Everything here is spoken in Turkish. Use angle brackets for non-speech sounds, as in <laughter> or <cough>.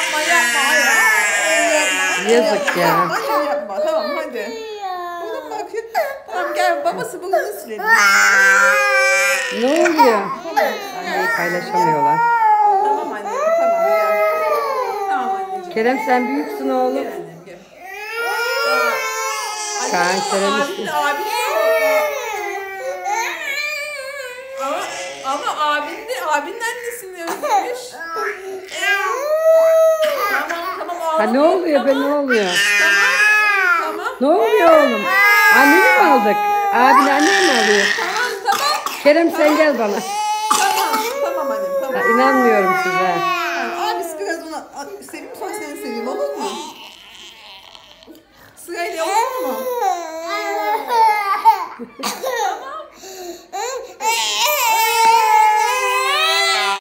yapma yapma. Hayır. hayır, yapma. Yazık ya. Yapma, Hayır yapma. Tamam hadi. Tamam gel babası bugün silelim. Ne oluyor? Ay, paylaşamıyorlar. Tamam annem tamam gel. Tamam anneciğim. Kerem sen büyüksün oğlum. Gel annem gel. Kaan Anne, Kerem abin ama abin de abinin annesini özlemiş. Ha ne oluyor be ne oluyor? Tamam. Tamam. Ne oluyor oğlum? Anneni mi aldık? Abin anneni mi alıyor? Tamam tamam. Kerem sen gel bana. Tamam. Tamam annem Ha, tamam. inanmıyorum size. Tamam, Abisi biraz ona a- seveyim sonra seni seveyim olur mu? Sırayla olur mu? <laughs>